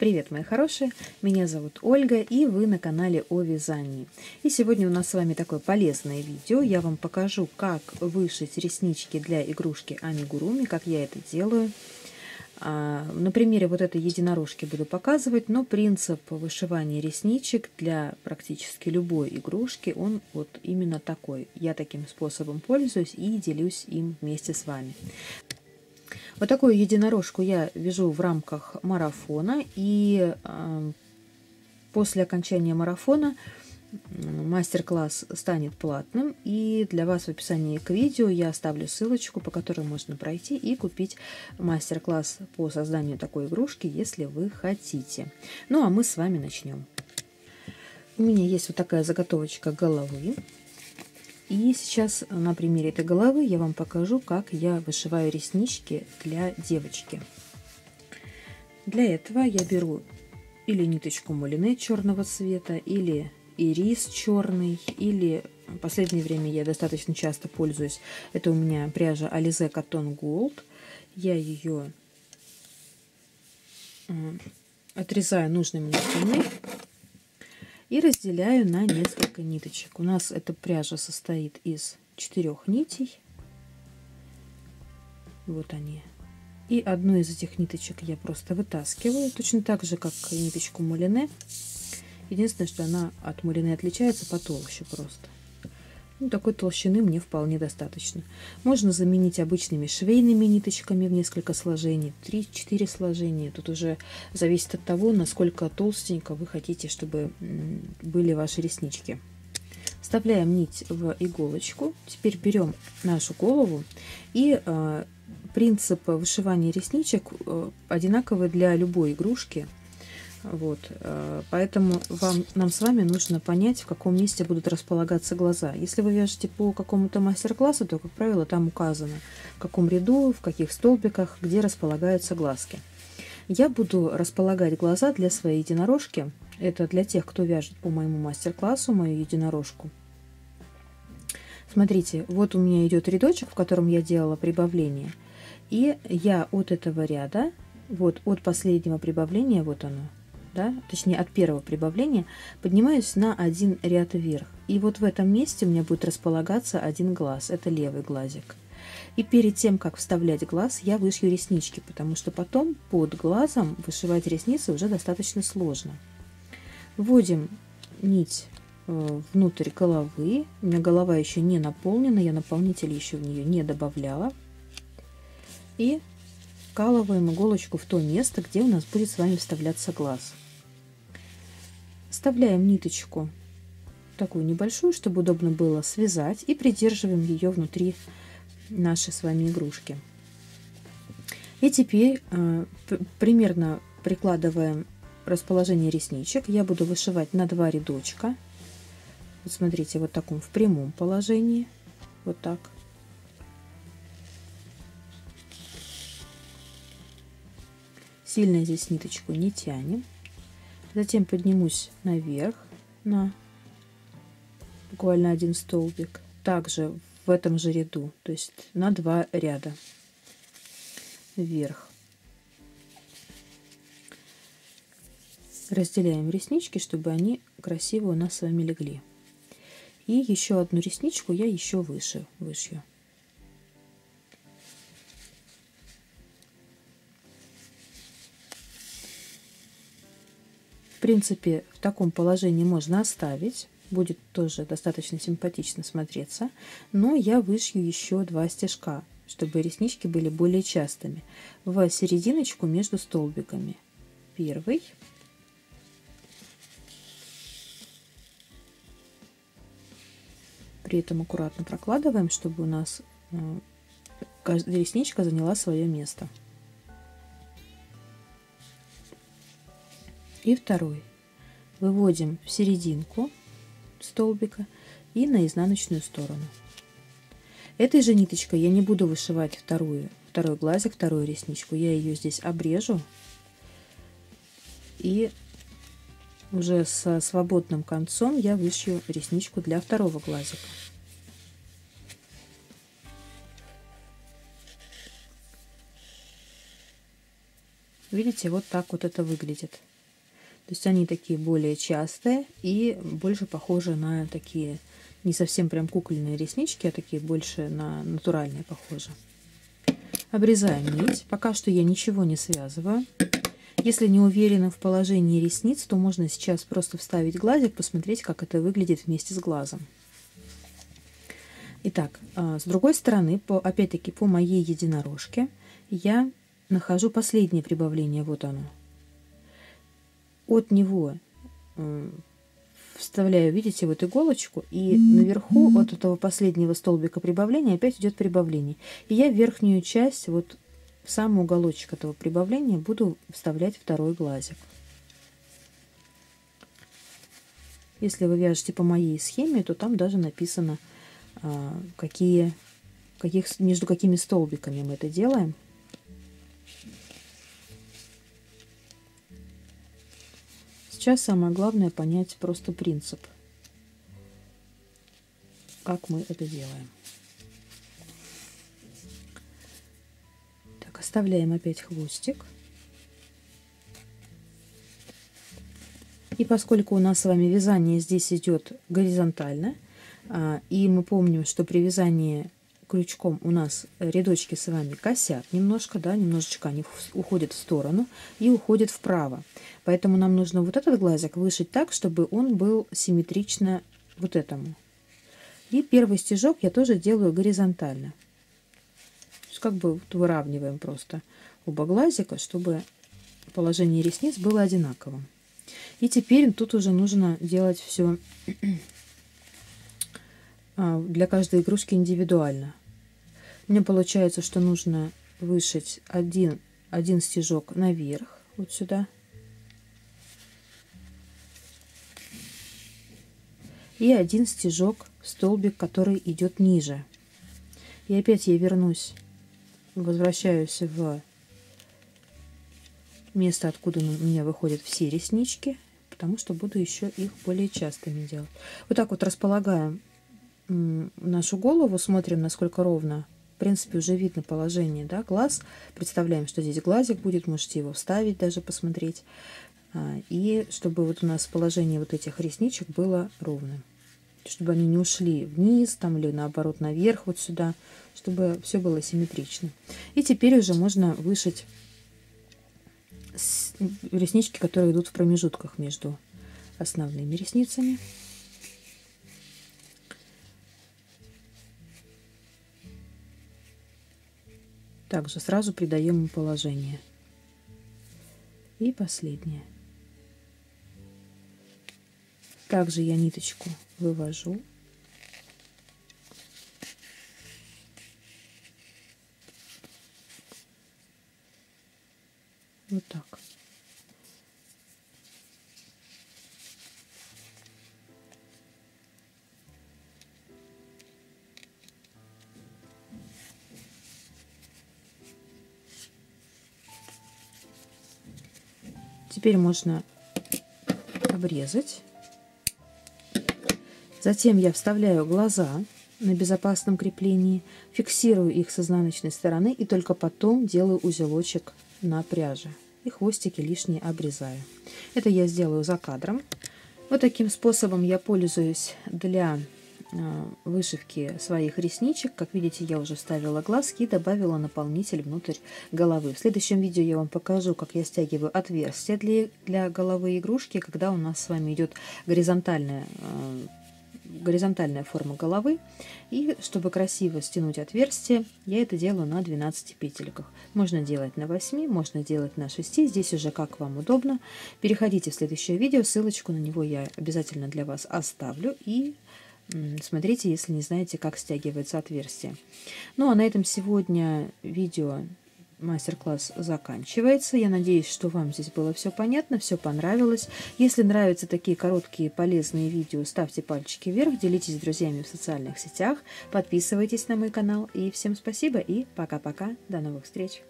Привет, мои хорошие! Меня зовут Ольга, и вы на канале о вязании. И сегодня у нас с вами такое полезное видео. Я вам покажу, как вышить реснички для игрушки Амигуруми, как я это делаю. А, на примере вот этой единорожки буду показывать, но принцип вышивания ресничек для практически любой игрушки, он вот именно такой. Я таким способом пользуюсь и делюсь им вместе с вами. Вот такую единорожку я вяжу в рамках марафона. И э, после окончания марафона мастер-класс станет платным. И для вас в описании к видео я оставлю ссылочку, по которой можно пройти и купить мастер-класс по созданию такой игрушки, если вы хотите. Ну а мы с вами начнем. У меня есть вот такая заготовочка головы. И сейчас на примере этой головы я вам покажу, как я вышиваю реснички для девочки. Для этого я беру или ниточку мулине черного цвета, или ирис черный, или в последнее время я достаточно часто пользуюсь. Это у меня пряжа Alize Cotton Gold. Я ее отрезаю нужной мне длины и разделяю на несколько ниточек. У нас эта пряжа состоит из четырех нитей. Вот они. И одну из этих ниточек я просто вытаскиваю, точно так же, как ниточку мулине. Единственное, что она от мулине отличается потолще просто. Ну, такой толщины мне вполне достаточно. Можно заменить обычными швейными ниточками в несколько сложений, 3-4 сложения. Тут уже зависит от того, насколько толстенько вы хотите, чтобы были ваши реснички. Вставляем нить в иголочку. Теперь берем нашу голову и э, принцип вышивания ресничек э, одинаковый для любой игрушки – вот, э, поэтому вам, нам с вами нужно понять, в каком месте будут располагаться глаза. Если вы вяжете по какому-то мастер-классу, то, как правило, там указано, в каком ряду, в каких столбиках, где располагаются глазки. Я буду располагать глаза для своей единорожки. Это для тех, кто вяжет по моему мастер-классу, мою единорожку. Смотрите, вот у меня идет рядочек, в котором я делала прибавление. И я от этого ряда, вот от последнего прибавления, вот оно, да, точнее от первого прибавления, поднимаюсь на один ряд вверх. И вот в этом месте у меня будет располагаться один глаз, это левый глазик. И перед тем, как вставлять глаз, я вышью реснички, потому что потом под глазом вышивать ресницы уже достаточно сложно. Вводим нить э, внутрь головы. У меня голова еще не наполнена, я наполнитель еще в нее не добавляла. И вкалываем иголочку в то место, где у нас будет с вами вставляться глаз. Вставляем ниточку такую небольшую, чтобы удобно было связать, и придерживаем ее внутри нашей с вами игрушки. И теперь э, примерно прикладываем расположение ресничек. Я буду вышивать на два рядочка. Вот смотрите, вот таком в прямом положении. Вот так. Сильно здесь ниточку не тянем. Затем поднимусь наверх на буквально один столбик. Также в этом же ряду, то есть на два ряда вверх. Разделяем реснички, чтобы они красиво у нас с вами легли. И еще одну ресничку я еще выше вышью. Принципе, в таком положении можно оставить. Будет тоже достаточно симпатично смотреться. Но я вышью еще два стежка, чтобы реснички были более частыми. В серединочку между столбиками. Первый. При этом аккуратно прокладываем, чтобы у нас э, ресничка заняла свое место. И второй. Выводим в серединку столбика и на изнаночную сторону. Этой же ниточкой я не буду вышивать вторую, второй глазик, вторую ресничку. Я ее здесь обрежу и уже со свободным концом я вышью ресничку для второго глазика. видите, вот так вот это выглядит. То есть они такие более частые и больше похожи на такие не совсем прям кукольные реснички, а такие больше на натуральные похожи. Обрезаем нить. Пока что я ничего не связываю. Если не уверены в положении ресниц, то можно сейчас просто вставить глазик, посмотреть, как это выглядит вместе с глазом. Итак, а, с другой стороны, опять-таки по моей единорожке, я нахожу последнее прибавление. Вот оно. От него вставляю, видите, вот иголочку, и наверху от этого последнего столбика прибавления опять идет прибавление. И я верхнюю часть вот в самый уголочек этого прибавления буду вставлять второй глазик. Если вы вяжете по моей схеме, то там даже написано, а, какие, каких, между какими столбиками мы это делаем. Сейчас самое главное понять просто принцип, как мы это делаем. Оставляем опять хвостик. И поскольку у нас с вами вязание здесь идет горизонтально, а, и мы помним, что при вязании крючком у нас рядочки с вами косят немножко, да, немножечко они уходят в сторону и уходят вправо. Поэтому нам нужно вот этот глазик вышить так, чтобы он был симметрично вот этому. И первый стежок я тоже делаю горизонтально как бы выравниваем просто оба глазика, чтобы положение ресниц было одинаковым. И теперь тут уже нужно делать все а, для каждой игрушки индивидуально. Мне получается, что нужно вышить один, один стежок наверх, вот сюда. И один стежок, столбик, который идет ниже. И опять я вернусь возвращаюсь в место, откуда у меня выходят все реснички, потому что буду еще их более частыми делать. Вот так вот располагаем нашу голову, смотрим, насколько ровно. Принципе, уже видно положение да, глаз. Представляем, что здесь глазик будет, можете его вставить, даже посмотреть. А, и чтобы вот у нас положение вот этих ресничек было ровным чтобы они не ушли вниз там или наоборот наверх вот сюда, чтобы все было симметрично. И теперь уже можно вышить реснички, которые идут в промежутках между основными ресницами. Также сразу придаем им положение. И последнее. Также я ниточку вывожу. Вот так. Теперь можно обрезать Затем я вставляю глаза на безопасном креплении, фиксирую их с изнаночной стороны и только потом делаю узелочек на пряже. И хвостики лишние обрезаю. Это я сделаю за кадром. Вот таким способом я пользуюсь для вышивки своих ресничек. Как видите, я уже вставила глазки и добавила наполнитель внутрь головы. В следующем видео я вам покажу, как я стягиваю отверстие для, для головы игрушки, когда у нас с вами идет горизонтальная э, горизонтальная форма головы. И чтобы красиво стянуть отверстие, я это делаю на 12 петельках. Можно делать на 8, можно делать на 6, здесь уже как вам удобно. Переходите в следующее видео, ссылочку на него я обязательно для вас оставлю. И смотрите, если не знаете, как стягивается отверстие. Ну а на этом сегодня видео мастер-класс заканчивается. Я надеюсь, что вам здесь было все понятно, все понравилось. Если нравятся такие короткие полезные видео, ставьте пальчики вверх, делитесь с друзьями в социальных сетях, подписывайтесь на мой канал. И всем спасибо и пока-пока. До новых встреч!